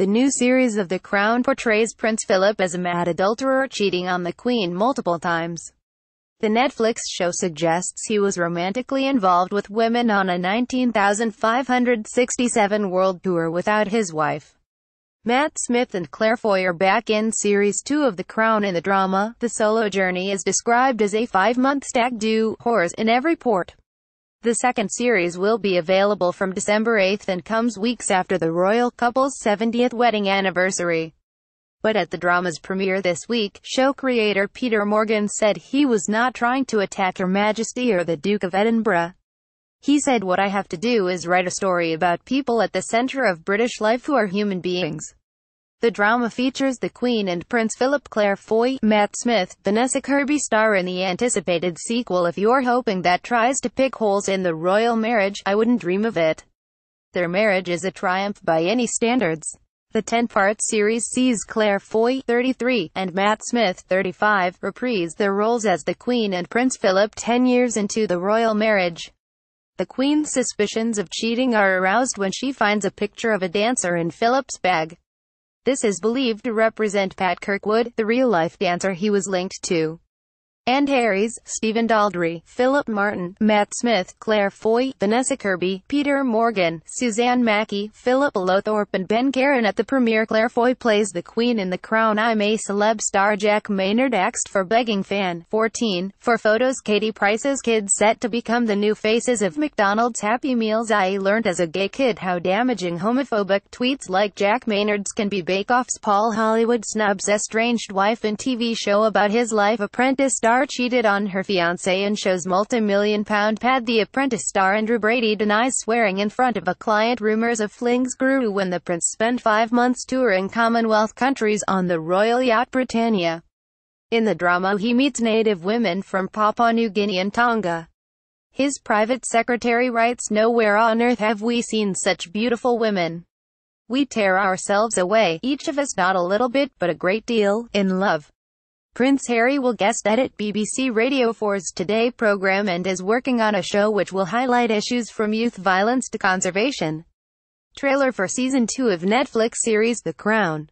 The new series of The Crown portrays Prince Philip as a mad adulterer cheating on the Queen multiple times. The Netflix show suggests he was romantically involved with women on a 19,567 world tour without his wife. Matt Smith and Claire Foy are back in Series 2 of The Crown in the drama. The solo journey is described as a five-month stag do, horrors in every port. The second series will be available from December 8 and comes weeks after the royal couple's 70th wedding anniversary. But at the drama's premiere this week, show creator Peter Morgan said he was not trying to attack Her Majesty or the Duke of Edinburgh. He said what I have to do is write a story about people at the center of British life who are human beings. The drama features the Queen and Prince Philip Claire Foy, Matt Smith, Vanessa Kirby star in the anticipated sequel if you're hoping that tries to pick holes in the royal marriage, I wouldn't dream of it. Their marriage is a triumph by any standards. The 10-part series sees Claire Foy, 33, and Matt Smith, 35, reprise their roles as the Queen and Prince Philip 10 years into the royal marriage. The Queen's suspicions of cheating are aroused when she finds a picture of a dancer in Philip's bag. This is believed to represent Pat Kirkwood, the real-life dancer he was linked to Andy Harries, Stephen Daldry, Philip Martin, Matt Smith, Claire Foy, Vanessa Kirby, Peter Morgan, Suzanne Mackie, Philip Lowthorpe and Ben Caron at the premiere Claire Foy plays the Queen in The Crown I'm a Celeb star Jack Maynard axed for begging fan. 14. For photos Katie Price's kids set to become the new faces of McDonald's Happy Meals I learned as a gay kid how damaging homophobic tweets like Jack Maynard's can be Bake Off's Paul Hollywood snubs estranged wife in TV show about his life apprentice star star cheated on her fiancé and shows multi-million pound pad The Apprentice star Andrew Brady denies swearing in front of a client rumors of flings grew when the prince spent five months touring Commonwealth countries on the royal yacht Britannia. In the drama he meets native women from Papua New Guinea and Tonga. His private secretary writes Nowhere on earth have we seen such beautiful women. We tear ourselves away, each of us not a little bit, but a great deal, in love. Prince Harry will guest edit BBC Radio 4's Today program and is working on a show which will highlight issues from youth violence to conservation. Trailer for Season 2 of Netflix series The Crown